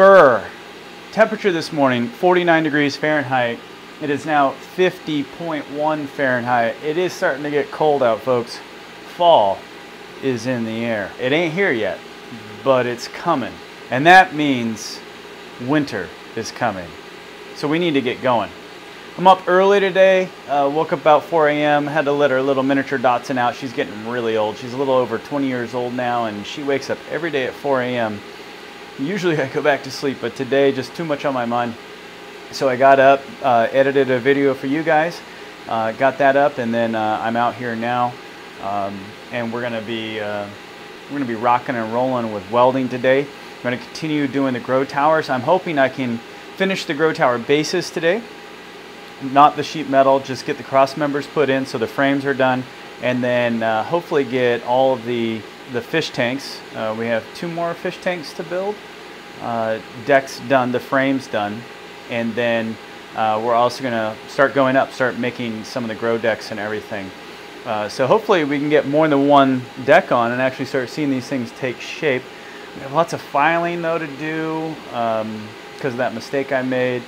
Burr. Temperature this morning 49 degrees Fahrenheit. It is now 50.1 Fahrenheit. It is starting to get cold out, folks. Fall is in the air. It ain't here yet, but it's coming. And that means winter is coming. So we need to get going. I'm up early today, uh, woke up about 4 a.m., had to let our little miniature Dotson out. She's getting really old. She's a little over 20 years old now, and she wakes up every day at 4 a.m. Usually I go back to sleep, but today just too much on my mind. So I got up, uh, edited a video for you guys, uh, got that up, and then uh, I'm out here now, um, and we're gonna be uh, we're gonna be rocking and rolling with welding today. I'm gonna continue doing the grow towers. I'm hoping I can finish the grow tower bases today not the sheet metal, just get the cross members put in so the frames are done and then uh, hopefully get all of the, the fish tanks. Uh, we have two more fish tanks to build. Uh, decks done, the frames done, and then uh, we're also going to start going up, start making some of the grow decks and everything. Uh, so hopefully we can get more than one deck on and actually start seeing these things take shape. We have lots of filing though to do um, because of that mistake I made.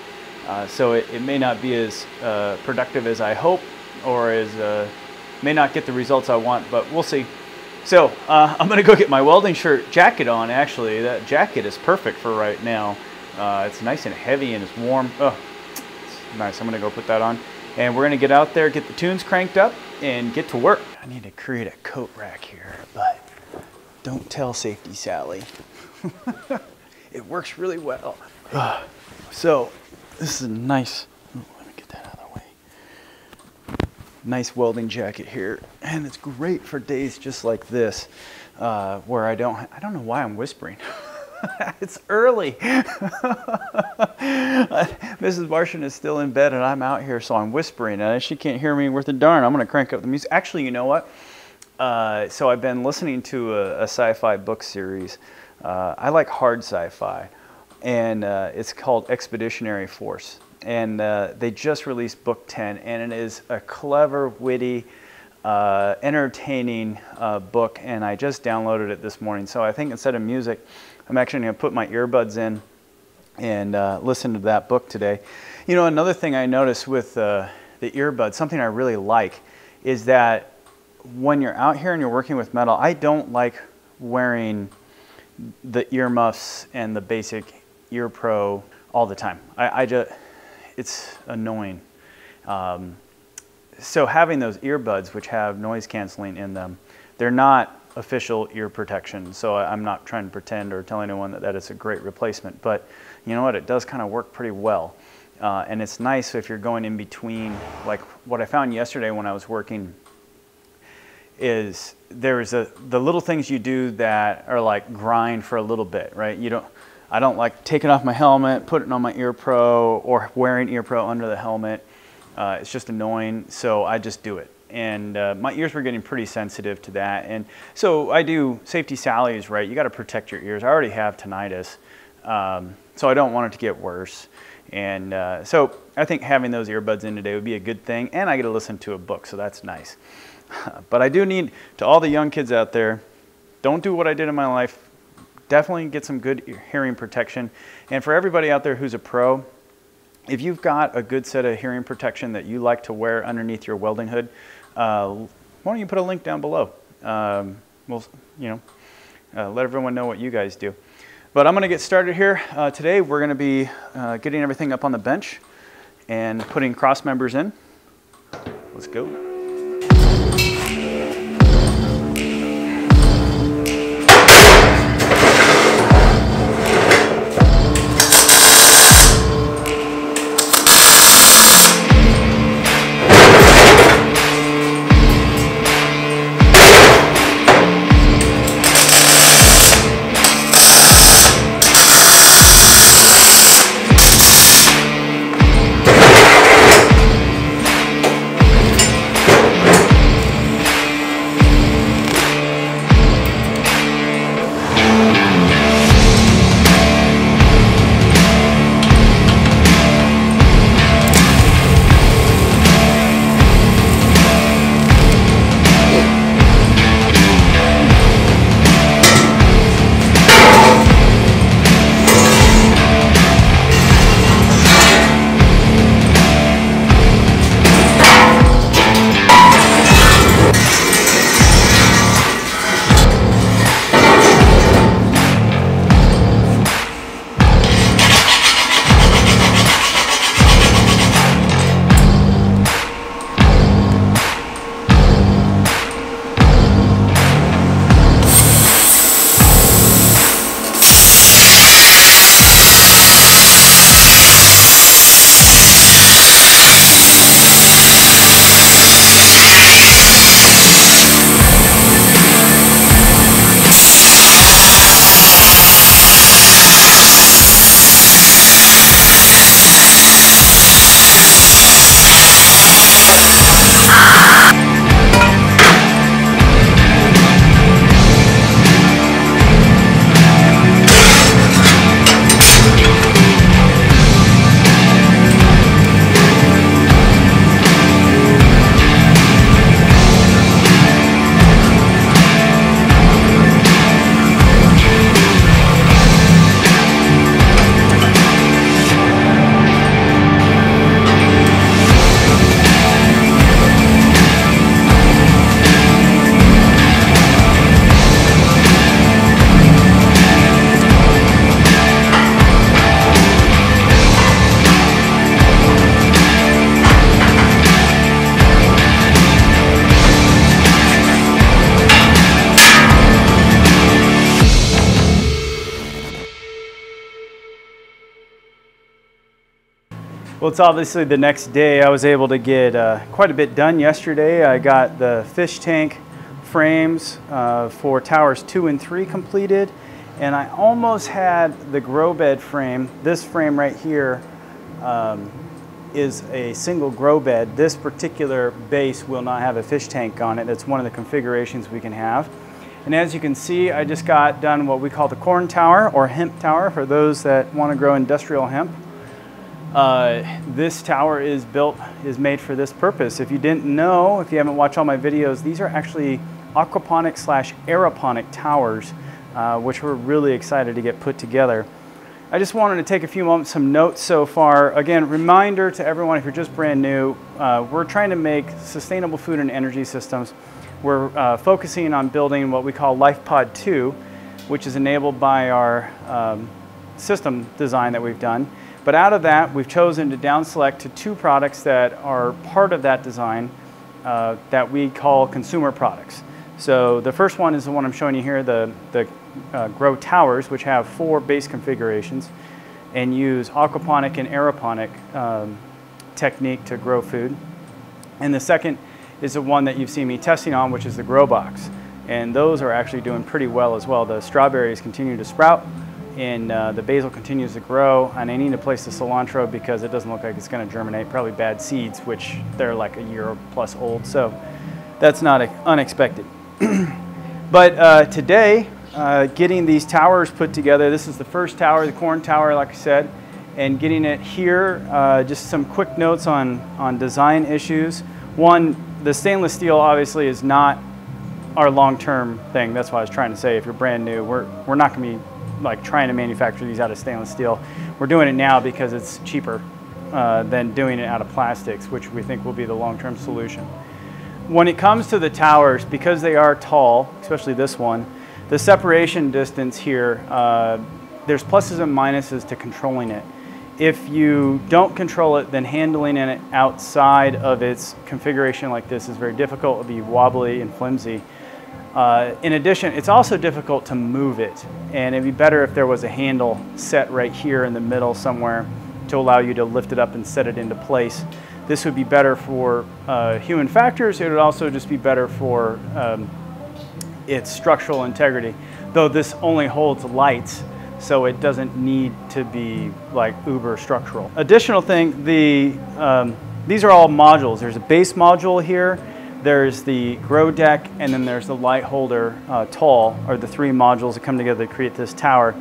Uh, so it, it, may not be as uh, productive as I hope or as uh, may not get the results I want, but we'll see. So uh, I'm gonna go get my welding shirt jacket on actually. That jacket is perfect for right now. Uh, it's nice and heavy and it's warm. Oh, it's nice, I'm gonna go put that on. And we're gonna get out there, get the tunes cranked up and get to work. I need to create a coat rack here, but don't tell Safety Sally. it works really well. so this is a nice, oh, let me get that out of the way. Nice welding jacket here. And it's great for days just like this, uh, where I don't, I don't know why I'm whispering. it's early. Mrs. Martian is still in bed and I'm out here, so I'm whispering. And she can't hear me worth a darn. I'm to crank up the music. Actually, you know what? Uh, so I've been listening to a, a sci-fi book series. Uh, I like hard sci-fi and uh, it's called Expeditionary Force. And uh, they just released book 10, and it is a clever, witty, uh, entertaining uh, book, and I just downloaded it this morning. So I think instead of music, I'm actually going to put my earbuds in and uh, listen to that book today. You know, another thing I noticed with uh, the earbuds, something I really like, is that when you're out here and you're working with metal, I don't like wearing the earmuffs and the basic Ear Pro all the time. I, I just, it's annoying. Um, so having those earbuds, which have noise canceling in them, they're not official ear protection. So I'm not trying to pretend or tell anyone that that is a great replacement. But you know what? It does kind of work pretty well. Uh, and it's nice if you're going in between, like what I found yesterday when I was working is there's a, the little things you do that are like grind for a little bit, right? You don't, I don't like taking off my helmet, putting on my ear pro, or wearing ear pro under the helmet. Uh, it's just annoying, so I just do it. And uh, my ears were getting pretty sensitive to that. And so I do, safety Sally is right, you gotta protect your ears. I already have tinnitus, um, so I don't want it to get worse. And uh, so I think having those earbuds in today would be a good thing, and I get to listen to a book, so that's nice. but I do need, to all the young kids out there, don't do what I did in my life definitely get some good hearing protection. And for everybody out there who's a pro, if you've got a good set of hearing protection that you like to wear underneath your welding hood, uh, why don't you put a link down below? Um, we'll, you know, uh, let everyone know what you guys do. But I'm going to get started here. Uh, today we're going to be uh, getting everything up on the bench and putting cross members in. Let's go. Well, it's obviously the next day. I was able to get uh, quite a bit done yesterday. I got the fish tank frames uh, for towers two and three completed, and I almost had the grow bed frame. This frame right here um, is a single grow bed. This particular base will not have a fish tank on it. That's one of the configurations we can have. And as you can see, I just got done what we call the corn tower or hemp tower for those that want to grow industrial hemp. Uh, this tower is built, is made for this purpose. If you didn't know, if you haven't watched all my videos, these are actually aquaponic slash aeroponic towers, uh, which we're really excited to get put together. I just wanted to take a few moments, some notes so far. Again, reminder to everyone, if you're just brand new, uh, we're trying to make sustainable food and energy systems. We're uh, focusing on building what we call LifePod 2, which is enabled by our um, system design that we've done. But out of that, we've chosen to down select to two products that are part of that design uh, that we call consumer products. So the first one is the one I'm showing you here, the, the uh, Grow Towers, which have four base configurations and use aquaponic and aeroponic um, technique to grow food. And the second is the one that you've seen me testing on, which is the Grow Box. And those are actually doing pretty well as well. The strawberries continue to sprout and uh, the basil continues to grow and I need to place the cilantro because it doesn't look like it's going to germinate probably bad seeds which they're like a year plus old so that's not unexpected. But uh, today uh, getting these towers put together this is the first tower the corn tower like I said and getting it here uh, just some quick notes on on design issues. One the stainless steel obviously is not our long-term thing that's what I was trying to say if you're brand new we're, we're not going to be like trying to manufacture these out of stainless steel. We're doing it now because it's cheaper uh, than doing it out of plastics, which we think will be the long-term solution. When it comes to the towers, because they are tall, especially this one, the separation distance here, uh, there's pluses and minuses to controlling it. If you don't control it, then handling it outside of its configuration like this is very difficult. It'll be wobbly and flimsy. Uh, in addition, it's also difficult to move it, and it'd be better if there was a handle set right here in the middle somewhere to allow you to lift it up and set it into place. This would be better for uh, human factors. It would also just be better for um, its structural integrity, though this only holds lights, so it doesn't need to be like uber structural. Additional thing, the um, these are all modules. There's a base module here, there's the grow deck and then there's the light holder uh, tall are the three modules that come together to create this tower.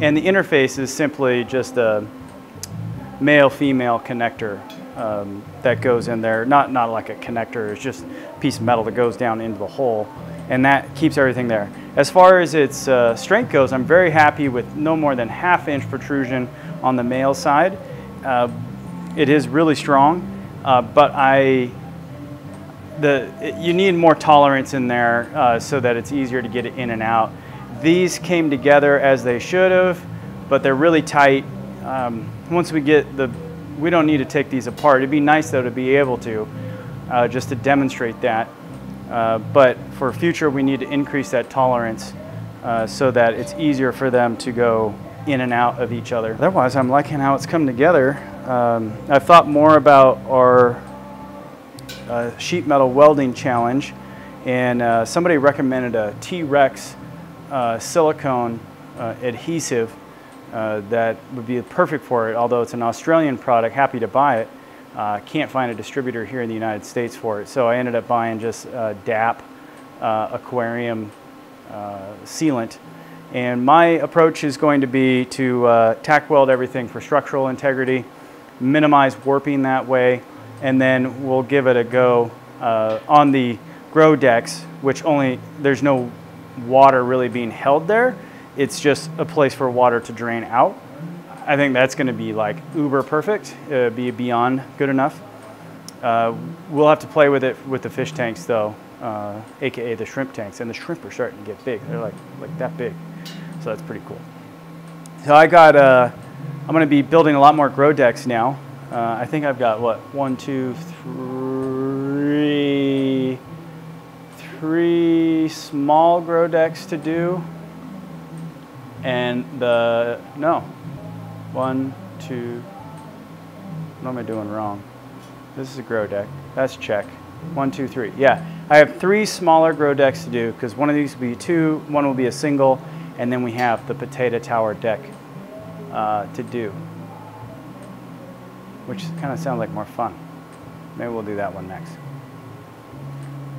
And the interface is simply just a male-female connector um, that goes in there. Not, not like a connector, it's just a piece of metal that goes down into the hole and that keeps everything there. As far as its uh, strength goes, I'm very happy with no more than half inch protrusion on the male side. Uh, it is really strong, uh, but I the you need more tolerance in there uh, so that it's easier to get it in and out. These came together as they should have, but they're really tight. Um, once we get the, we don't need to take these apart. It'd be nice though to be able to, uh, just to demonstrate that. Uh, but for future, we need to increase that tolerance uh, so that it's easier for them to go in and out of each other. Otherwise, I'm liking how it's come together. Um, I've thought more about our uh, sheet metal welding challenge, and uh, somebody recommended a T-Rex uh, silicone uh, adhesive uh, that would be perfect for it, although it's an Australian product, happy to buy it. Uh, can't find a distributor here in the United States for it, so I ended up buying just DAP aquarium sealant. And my approach is going to be to tack weld everything for structural integrity, minimize warping that way, and then we'll give it a go uh, on the grow decks, which only, there's no water really being held there. It's just a place for water to drain out. I think that's gonna be like uber perfect, uh, be beyond good enough. Uh, we'll have to play with it with the fish tanks though, uh, AKA the shrimp tanks. And the shrimp are starting to get big. They're like, like that big. So that's pretty cool. So I got, uh, I'm gonna be building a lot more grow decks now. Uh, I think I've got what one, two, three, three small grow decks to do, and the no, one, two, What am I doing wrong? This is a grow deck. That's check. One, two, three. Yeah, I have three smaller grow decks to do because one of these will be two, one will be a single, and then we have the potato tower deck uh, to do, which kind of sounds like more fun. Maybe we'll do that one next.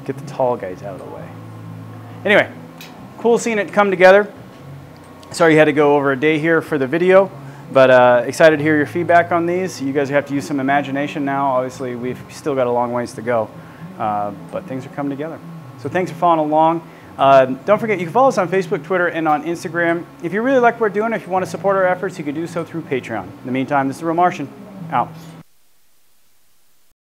Get the tall guys out of the way. Anyway, cool seeing it come together. Sorry you had to go over a day here for the video, but uh, excited to hear your feedback on these. You guys have to use some imagination now. Obviously, we've still got a long ways to go, uh, but things are coming together. So thanks for following along. Uh, don't forget, you can follow us on Facebook, Twitter, and on Instagram. If you really like what we're doing, if you want to support our efforts, you can do so through Patreon. In the meantime, this is Real Martian. Out.